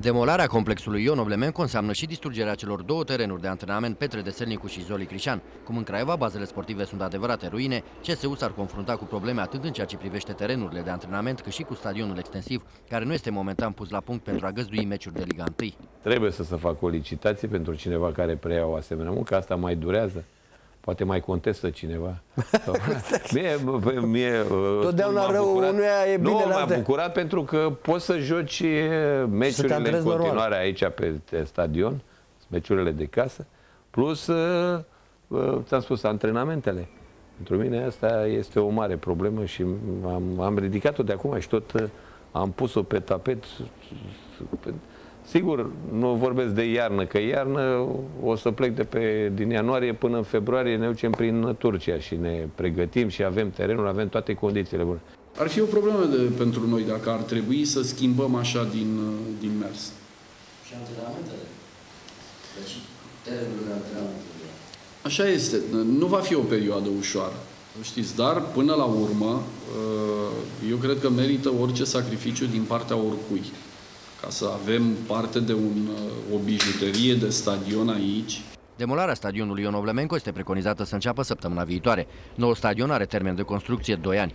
Demolarea complexului Ion Oblemenco înseamnă și distrugerea celor două terenuri de antrenament Petre de Selnicu și Zoli Crișan. Cum în Craiova bazele sportive sunt adevărate ruine, CSU s-ar confrunta cu probleme atât în ceea ce privește terenurile de antrenament, cât și cu stadionul extensiv, care nu este momentan pus la punct pentru a găzdui meciuri de Liga 1. Trebuie să se facă o licitație pentru cineva care preia o asemenea muncă, asta mai durează poate mai contestă cineva. mie, mie, uh, Totdeauna rău unuia e bine Nu, m-a bucurat pentru că poți să joci uh, meciurile în continuare normal. aici pe stadion, meciurile de casă, plus, uh, ți-am spus, antrenamentele. Pentru mine asta este o mare problemă și am, am ridicat-o de acum și tot am pus-o pe tapet Sigur, nu vorbesc de iarnă, că iarnă o să plec de pe, din ianuarie până în februarie, ne ducem prin Turcia și ne pregătim și avem terenul, avem toate condițiile bune. Ar fi o problemă de, pentru noi dacă ar trebui să schimbăm așa din, din mers. Și antrenamentele? Deci terenurile antrenamentele. Așa este. Nu va fi o perioadă ușoară. Știți, dar până la urmă, eu cred că merită orice sacrificiu din partea oricui ca să avem parte de un, uh, o bijuterie de stadion aici. Demolarea stadionului Ion Oblemenco este preconizată să înceapă săptămâna viitoare. Noul stadion are termen de construcție 2 ani.